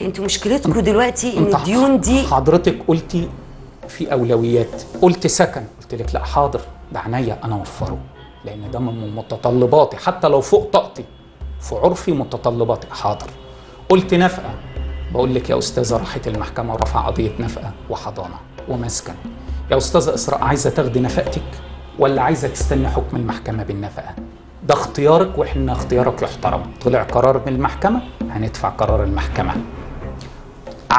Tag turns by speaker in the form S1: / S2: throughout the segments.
S1: أنتوا مشكلتكم دلوقتي ان الديون دي
S2: حضرتك قلتي في أولويات. قلت سكن. قلت لك لا حاضر. ده عينيا أنا أوفره. لأن ده من متطلباتي. حتى لو فوق طاقتي في عرفي متطلباتي. حاضر. قلت نفقة. بقول لك يا أستاذة راحت المحكمة ورفع قضية نفقة وحضانة ومسكن. يا أستاذة إسراء عايزة تاخدي نفقتك ولا عايزة تستني حكم المحكمة بالنفقة؟ ده اختيارك وإحنا اختيارك يحترم. طلع قرار من المحكمة هندفع قرار المحكمة.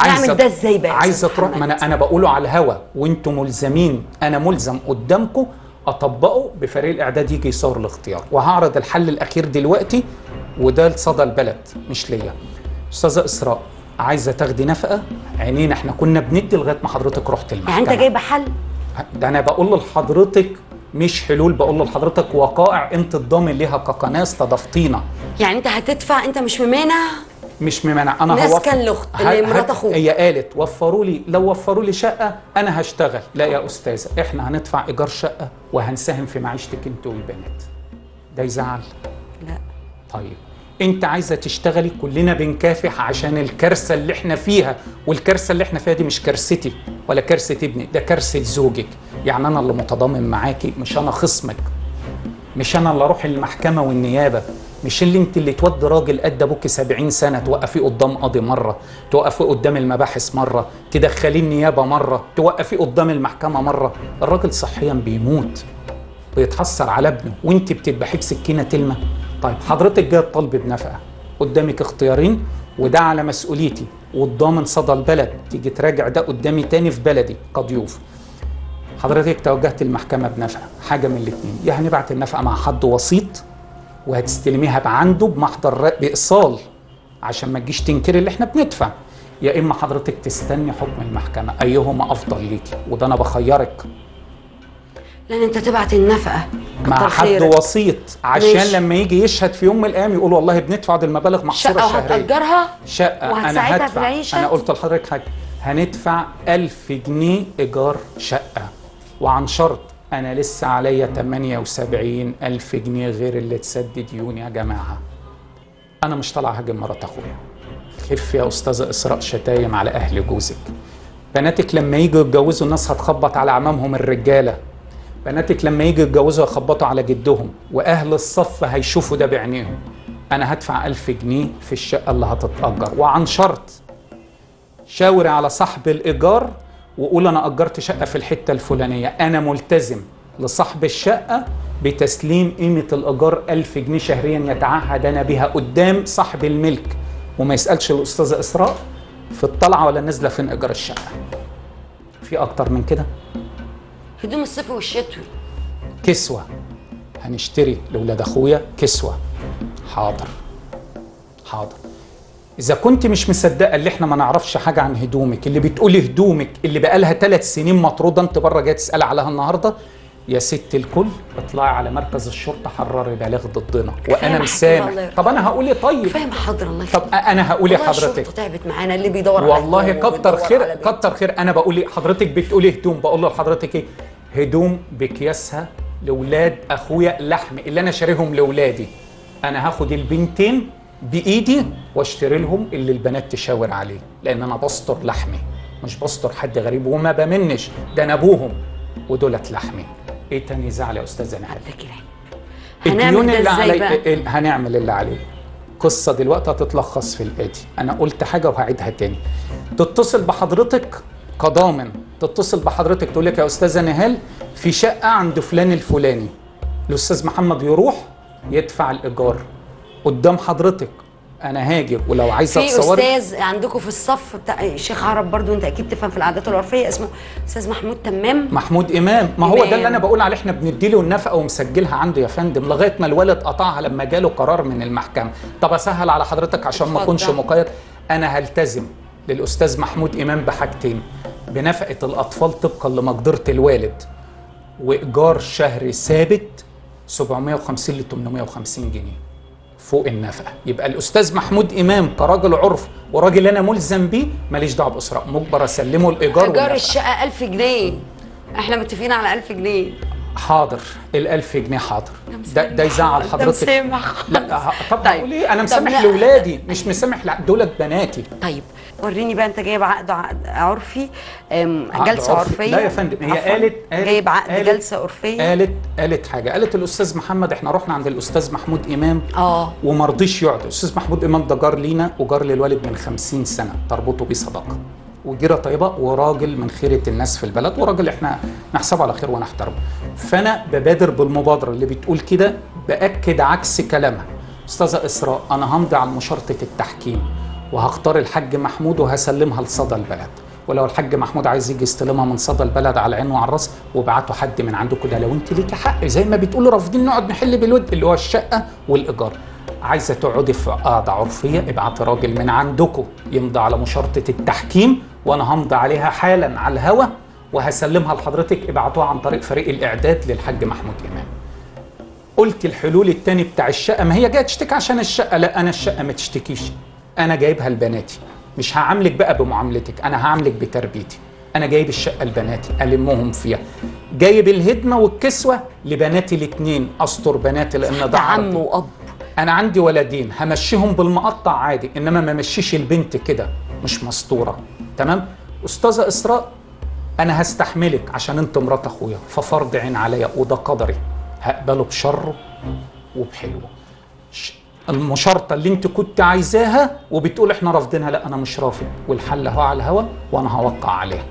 S1: نعمل ده إزاي بقى؟ عايزة
S2: تروح؟ ما أنا أنا بقوله على الهوا. وأنتم ملزمين. أنا ملزم قدامكم أطبقه بفريق الإعداد يجي يصور الاختيار. وهعرض الحل الأخير دلوقتي وده لصدى البلد مش ليا. أستاذة إسراء عايزة تاخدي نفقة؟ عينينا إحنا كنا بندي لغاية ما حضرتك رحت المحكمة.
S1: يعني أنت جايبة حل؟
S2: ده أنا بقول لحضرتك مش حلول بقول لحضرتك وقائع انت الضامن ليها كقناة استضفتينا.
S1: يعني أنت هتدفع؟ أنت مش ممانع؟
S2: مش ممانع أنا
S1: ناس
S2: هوفر-
S1: كان
S2: ه-
S1: لمرات
S2: ه-
S1: أخوك.
S2: هي قالت وفروا لي لو وفروا لي شقة أنا هشتغل. لا يا أستاذة إحنا هندفع إيجار شقة وهنساهم في معيشتك انت والبنات. ده يزعل.
S1: لا.
S2: طيب أنت عايزة تشتغلي كلنا بنكافح عشان الكارثة اللي إحنا فيها والكارثة اللي إحنا فيها دي مش كارثتي ولا كارثة ابني ده كارثة زوجك. يعني أنا اللي متضامن معاكي مش أنا خصمك. مش أنا اللي أروح المحكمة والنيابة. مش اللي انت اللي تودي راجل قد أبوك 70 سنة توقفيه قدام قاضي مرة توقفيه قدام المباحث مرة تدخليه النيابة مرة توقفيه قدام المحكمة مرة. الراجل صحيا بيموت بيتحسر على ابنه وانت بتذبحيه بسكينه تلمة. طيب حضرتك جاية تطالبي بنفقة قدامك اختيارين وده على مسؤوليتي والضامن صدى البلد تيجي تراجع ده قدامي تاني في بلدي كضيوف حضرتك توجهت المحكمة بنفقة حاجة من الاثنين يا هنبعت النفقة مع حد وسيط؟ وهتستلميها بعنده بمحضر بإيصال عشان ما تجيش تنكري اللي إحنا بندفع. يا إما حضرتك تستني حكم المحكمة. أيهما أفضل ليكي؟ وده أنا بخيرك.
S1: لأن أنت تبعت النفقة.
S2: مع حد
S1: خيرك.
S2: وسيط. عشان. لما يجي يشهد في يوم من الأيام يقول والله بندفع دي المبالغ محصورة
S1: شقة
S2: شهريا
S1: وهتأجرها؟ شقة.
S2: أنا
S1: في العيشة؟
S2: أنا قلت لحضرتك حاجة. هندفع ألف جنيه إيجار شقة. وعن شرط أنا لسه عليا 78 ألف جنيه غير اللي تسدد ديون يا جماعة. أنا مش طالع هاجم مرات أخويا. خف يا أستاذة إسراء شتايم على أهل جوزك. بناتك لما يجوا يتجوزوا الناس هتخبط على عمامهم الرجالة. بناتك لما يجوا يتجوزوا يخبطوا على جدهم وأهل الصف هيشوفوا ده بعينيهم. أنا هدفع ألف جنيه في الشقة اللي هتتأجر. وعن شرط شاوري على صاحب الإيجار وقول أنا أجرت شقة في الحتة الفلانية. أنا ملتزم لصاحب الشقة بتسليم قيمة الأيجار ألف جنيه شهريا يتعهد أنا بها قدام صاحب الملك. وما يسألش الأستاذة إسراء في الطلعة ولا نازلة فين إيجار الشقة. في أكتر من كده؟
S1: هدوم الصيف والشتوي.
S2: كسوة. هنشتري لولاد أخويا كسوة. حاضر. حاضر. إذا كنت مش مصدقه اللي إحنا ما نعرفش حاجة عن هدومك اللي بتقولي هدومك اللي بقالها ثلاث سنين مطرودة أنت بره جاية تسالي عليها النهارده يا ست الكل اطلعي على مركز الشرطة حرري بلاغ ضدنا.
S1: وأنا
S2: مش
S1: يرحمه.
S2: طب أنا هقول إيه طيب؟
S1: فاهم حاضر الله
S2: طب أنا هقول حضرتك؟
S1: الشرطة تعبت معانا اللي بيدور
S2: والله كتر خير. كتر خير. أنا بقول لي حضرتك بتقولي هدوم؟ بقول له لحضرتك إيه؟ هدوم بكياسها لاولاد أخويا لحم اللي أنا شاريهم لاولادي أنا هاخد البنتين بإيدي واشتري لهم اللي البنات تشاور عليه لأن أنا بستر لحمي مش بستر حد غريب وما بمنش ده أنا أبوهم ودولت لحمي. إيه تاني زعل يا
S1: أستاذة كده
S2: الديون اللي علي
S1: بقى؟
S2: ال- هنعمل اللي عليه. قصة دلوقتي هتتلخص في الآتي. أنا قلت حاجة وهعيدها تاني. تتصل بحضرتك كضامن. تتصل بحضرتك تقول لك يا أستاذة نهال في شقة عند فلان الفلاني. الأستاذ محمد يروح يدفع الإيجار. قدام حضرتك. أنا هاجي ولو عايزة
S1: في
S2: تصوري
S1: أستاذ عندكم في الصف بتاع الشيخ عرب برضو أنت أكيد تفهم في العادات العرفية اسمه أستاذ محمود تمام.
S2: محمود إمام. ما هو
S1: إمام.
S2: ده اللي أنا بقول عليه إحنا بنديله النفقة ومسجلها عنده يا فندم لغاية ما الولد قطعها لما جاله قرار من المحكمة. طب أسهل على حضرتك عشان ما
S1: اتفضل.
S2: مقيد. أنا هلتزم للأستاذ محمود إمام بحاجتين. بنفقة الأطفال طبقا لمقدرة الوالد وإيجار شهري ثابت 750 ل 850 جنيه. فوق النفقه يبقى الأستاذ محمود إمام كراجل عرف وراجل أنا ملزم بيه ماليش دعوة باسراء مجبر أسلمه
S1: الإيجار
S2: إيجار.
S1: الشقة 1000 جنيه. إحنا متفقين على 1000 جنيه.
S2: حاضر ال1000 جنيه حاضر. ده ده يزعل
S1: ده
S2: حضرتك.
S1: مسامح.
S2: لا طب
S1: طيب.
S2: إيه
S1: أنا
S2: مسامح
S1: لا.
S2: لاولادي مش مسامح لا دولت بناتي.
S1: طيب وريني بقى أنت جايب عقد عرفي. جلسة
S2: عرفي.
S1: عرفية.
S2: لا يا فندم، هي. قالت- قالت-
S1: جايب عقد
S2: قالت-
S1: جلسة عرفية.
S2: قالت قالت حاجة. قالت الأستاذ محمد إحنا رحنا عند الأستاذ محمود إمام
S1: آه.
S2: وما رضيش يقعد. الأستاذ محمود إمام ده جار لينا وجار للوالد من 50 سنة تربطه بيه صداقه وجيرة طيبة وراجل من خيرة الناس في البلد وراجل إحنا نحسبه على خير ونحترمه. فأنا ببادر بالمبادرة اللي بتقول كده بأكد عكس كلامها. أستاذة إسراء أنا همضي على مشارطة التحكيم وهختار الحاج محمود وهسلمها لصدى البلد. ولو الحاج محمود عايز يجي يستلمها من صدى البلد على عينه وعلى الرأس وابعتوا حد من عندكم ده. لو أنت ليكي حق زي ما بتقولوا رافضين نقعد نحل بالود اللي هو الشقة والإيجار. عايزة تقعدي في قاعدة عرفية ابعتي راجل من عندكم يمضي على مشارطه التحكيم وأنا همضي عليها حالا على الهوا وهسلمها لحضرتك. ابعتوها عن طريق فريق الإعداد للحاج محمود إمام. قلت الحلول التاني بتاع الشقة ما هي جاية تشتكي عشان الشقة؟ لا أنا الشقة ما تشتكيش. أنا جايبها لبناتي. مش هعاملك بقى بمعاملتك أنا هعاملك بتربيتي. أنا جايب الشقة لبناتي ألمهم فيها. جايب الهدمة والكسوة لبناتي الاثنين استر بناتي لأن ده
S1: عم. واب
S2: أنا عندي ولدين همشيهم بالمقطع عادي إنما ما مشيش البنت كده مش مستورة. تمام؟ أستاذة إسراء أنا هستحملك عشان أنت مرات أخويا ففرض عين عليا وده قدري. هقبله بشره وبحلوة. المشارطة اللي أنت كنت عايزاها وبتقول إحنا رافضينها لا أنا مش رافض. والحل أهو على الهوا وأنا هوقع عليها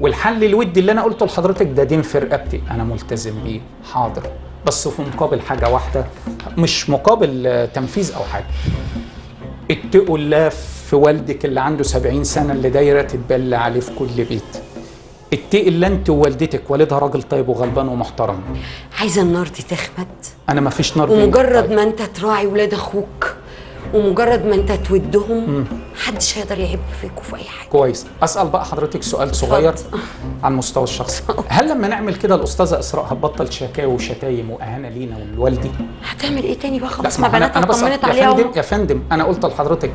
S2: والحل الودي اللي أنا قلته لحضرتك ده دين في رقبتي أنا ملتزم بيه. حاضر. بس في مقابل حاجة واحدة مش مقابل تنفيذ أو حاجة. اتقوا الله في والدك اللي عنده 70 سنة اللي دايرة تتبلى عليه في كل بيت. اتقي الله انت ووالدتك. والدها راجل طيب وغلبان ومحترم.
S1: عايزة النار دي تخمد
S2: أنا ما فيش نار
S1: ومجرد. ما انت تراعي ولاد أخوك ومجرد ما انت تودهم محدش هيقدر يعيب فيك وفي أي حاجة.
S2: كويس. أسأل بقى حضرتك سؤال صغير. على المستوى الشخصي هل لما نعمل كده الأستاذة إسراء هتبطل شكاوى وشتايم وأهانة لينا ولوالدي؟
S1: هتعمل إيه تاني بقى؟ خلاص
S2: ما
S1: بناتها
S2: أنا بس
S1: طمنت
S2: يا
S1: عليها
S2: فندم يا فندم أنا قلت لحضرتك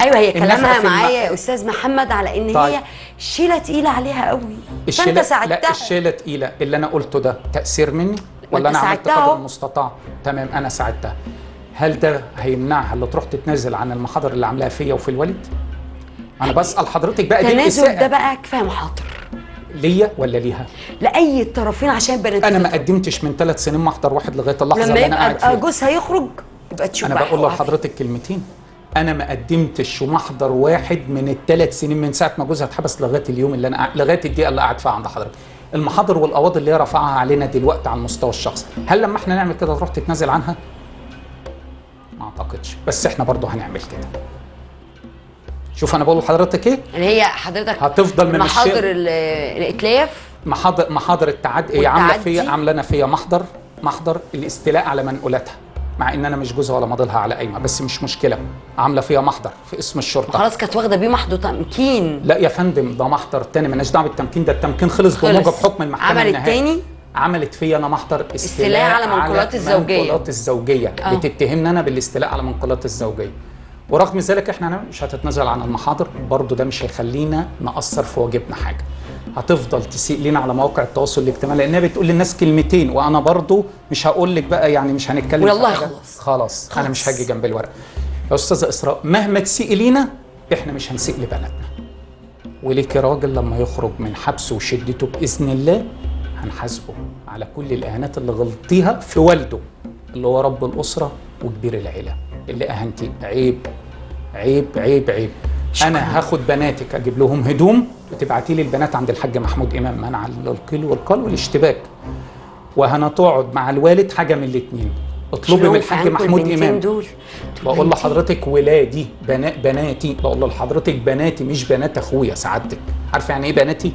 S1: أيوه هي كلامها
S2: في
S1: معايا يا أستاذ محمد على إن
S2: طيب.
S1: هي شيلة تقيلة عليها قوي. فأنت
S2: الشيله لا
S1: ساعدتها.
S2: الشيلة تقيلة. اللي أنا قلته ده تأثير مني ولا أنا عملت
S1: ساعدتها
S2: قدر. المستطاع؟ تمام أنا ساعدتها. هل ده هيمنعها اللي تروح تتنازل عن المحاضر اللي عاملاها فيا وفي الوالد أنا بسأل حضرتك بقى دي
S1: التنازل ده بقى كفاية محاضر.
S2: ليا ولا ليها؟
S1: لأي الطرفين عشان بنات
S2: أنا ما. قدمتش من ثلاث سنين محضر واحد لغاية اللحظة
S1: لما
S2: اللي أنا قاعد فيها.
S1: جوزها يخرج يبقى تشوف أنا
S2: بقول. لحضرتك كلمتين. أنا ما قدمتش محضر واحد من الثلاث سنين من ساعة ما جوزها اتحبس لغاية اليوم اللي أنا لغاية الدقيقة اللي قاعد فيها عند حضرتك. المحاضر والقواضي اللي هي رفعها علينا دلوقتي على المستوى الشخصي. هل لما إحنا نعمل كده تروح تتنازل عنها؟ ما أعتقدش بس إحنا برضو هنعمل كده شوف أنا بقول لحضرتك إيه
S1: اللي هي حضرتك
S2: هتفضل من
S1: محاضر الإتلاف
S2: محاضر محاضر التعدي هي
S1: عاملة؟
S2: فيا عاملة أنا فيا محضر محضر الاستيلاء على منقولاتها مع إن أنا مش جوزها ولا ماضلها على قايمة بس مش مشكلة عاملة فيها محضر في اسم الشرطة
S1: خلاص كانت واخدة بيه محضو تمكين
S2: لا يا فندم ده محضر تاني مالناش دعوة بالتمكين ده التمكين خلص
S1: خلص.
S2: بموجب حكم المحكمة
S1: عملت
S2: النهائي.
S1: تاني؟
S2: عملت فيا أنا محضر استيلاء
S1: على منقولات الزوجية.
S2: منقولات الزوجية
S1: آه.
S2: بتتهمني أنا بالاستيلاء على منقولات الزوجية ورغم ذلك إحنا مش هتتنازل عن المحاضر برضو ده مش هيخلينا نأثر في واجبنا حاجة هتفضل تسيء لنا على مواقع التواصل الاجتماعي لأنها بتقول للناس كلمتين وأنا برضو مش هقول لك بقى يعني مش هنتكلم
S1: والله. خلاص.
S2: خلاص أنا مش. هاجي جنب الورق يا أستاذة إسراء مهما تسيء لينا إحنا مش هنسيء لبلدنا وليك راجل لما يخرج من حبسه وشدته بإذن الله هنحاسبه على كل الإهانات اللي غلطيها في والده اللي هو رب الأسرة وكبير العيلة. اللي اهنتي عيب عيب عيب عيب.
S1: شكراً.
S2: أنا هاخد بناتك أجيب لهم هدوم وتبعتي لي البنات عند الحاج محمود إمام منع القيل والقال والاشتباك. وهنتقعد مع الوالد حاجة من الاثنين اطلبي من الحاج محمود إمام.
S1: دول.
S2: بقول. لحضرتك ولادي بنا بناتي. بقول لحضرتك بناتي مش بنات أخويا سعادتك. عارفة يعني إيه بناتي؟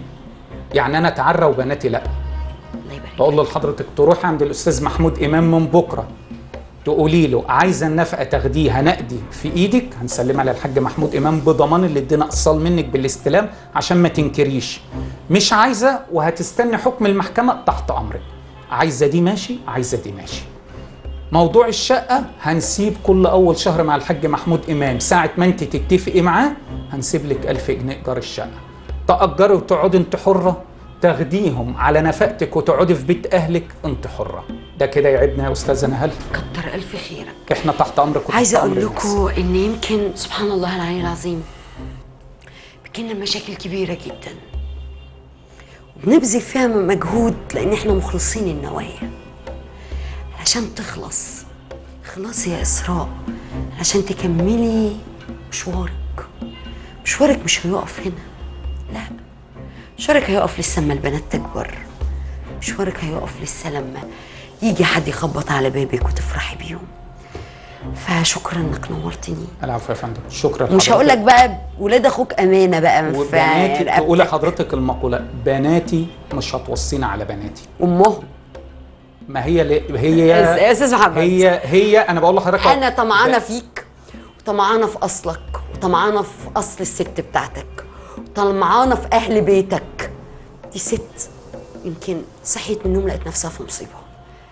S2: يعني أنا أتعرى وبناتي لأ.
S1: الله يبارك
S2: بقول لحضرتك تروحي عند الأستاذ محمود إمام من بكرة تقولي له عايزة النفقة تاخديها نقدي في إيدك؟ هنسلمها للحاج محمود إمام بضمان اللي ادينا أتصال منك بالاستلام عشان ما تنكريش. مش عايزة وهتستني حكم المحكمة تحت أمرك. عايزة دي ماشي عايزة دي ماشي. موضوع الشقة هنسيب كل أول شهر مع الحاج محمود إمام. ساعة ما أنت تتفقي معاه هنسيب لك ألف جنيه إيجار الشقة. تأجري وتقعدي أنت حرة. تاخديهم على نفقتك وتقعدي في بيت أهلك أنت حرة. ده كده يعيبنا يا استاذه نهال
S1: كتر ألف خيرك.
S2: إحنا تحت أمرك
S1: عايزة
S2: أقول.
S1: لكم إن يمكن سبحان الله العلي العظيم بتجيلنا مشاكل كبيرة جدا. وبنبذل فيها مجهود لأن إحنا مخلصين النوايا. عشان تخلص خلاص يا إسراء. عشان تكملي مشوارك. مشوارك مش هيقف هنا. لا. مشوارك هيقف لسه اما البنات تكبر. مشوارك هيقف لسه لما يجي حد يخبط على بابك وتفرحي بيهم. فشكرا إنك نورتني.
S2: العفو يا فندم. شكرا
S1: مش هقول لك بقى ولاد أخوك أمانة بقى
S2: وبناتي. تقول لحضرتك المقولة بناتي مش هتوصينا على بناتي.
S1: أمهم.
S2: ما هي ل... هي
S1: يا أستاذ محمد.
S2: هي هي أنا بقول لحضرتك
S1: أنا
S2: طمعانة
S1: فيك وطمعانة في أصلك وطمعانة في أصل الست بتاعتك. وطمعانه في أهل بيتك. دي ست يمكن صحيت من النوم لقيت نفسها في مصيبة.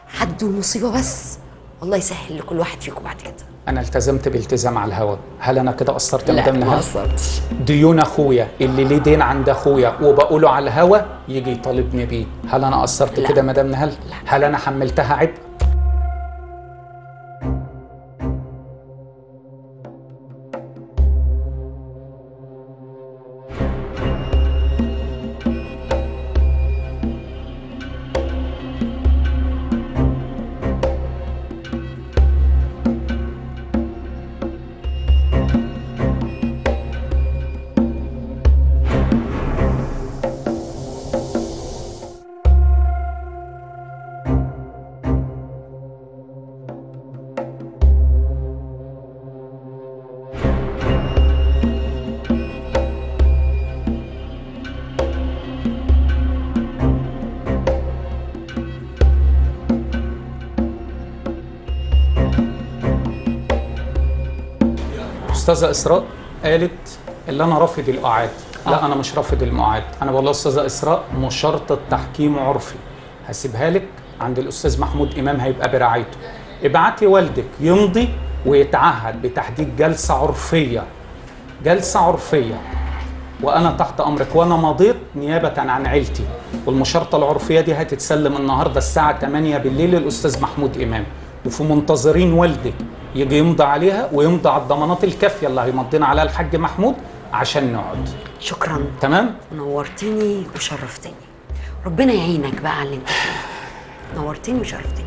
S1: حدوا المصيبه بس؟ والله يسهل لكل واحد فيكم بعد كده.
S2: أنا التزمت بالتزام على الهوا. هل أنا كده قصرت
S1: لا ما قصرتش.
S2: ديون أخويا اللي ليه دين عند أخويا وبقوله على الهوا يجي يطالبني بيه. هل أنا قصرت. كده مدام نهال. هل أنا حملتها عبء؟ أستاذة إسراء قالت اللي أنا رافض الاعاد لا أنا مش رافض المعاد أنا لها أستاذة إسراء مشارطة تحكيم عرفي. هسيبها لك عند الأستاذ محمود إمام هيبقى برعايته. ابعتي والدك يمضي ويتعهد بتحديد جلسة عرفية. جلسة عرفية. وأنا تحت أمرك. وأنا مضيت نيابة عن عيلتي. والمشارطة العرفية دي هتتسلم النهارده الساعة 8 بالليل للأستاذ محمود إمام. وفي منتظرين والدك يجي يمضي عليها ويمضي على الضمانات الكافية. اللي هيمضينا عليها الحاج محمود عشان نقعد.
S1: شكرا.
S2: تمام؟
S1: نورتني وشرفتني. ربنا يعينك بقى على اللي انت فيه. نورتني وشرفتني.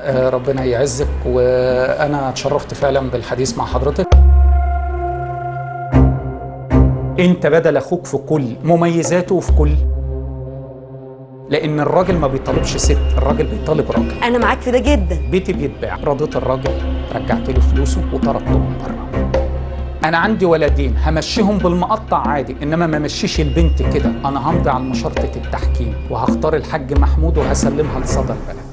S2: آه ربنا يعزك وأنا اتشرفت فعلا بالحديث مع حضرتك. انت بدل أخوك في كل مميزاته وفي كل لأن الراجل ما بيطالبش ست الراجل بيطالب راجل.
S1: أنا معاك في ده جدا.
S2: بيتي بيتباع. رضيت الراجل رجعت له فلوسه وطردتهم بره. أنا عندي ولدين همشيهم بالمقطع عادي إنما ما مشيش البنت كده. أنا همضي على مشارطه التحكيم وهختار الحاج محمود وهسلمها لصدى البلد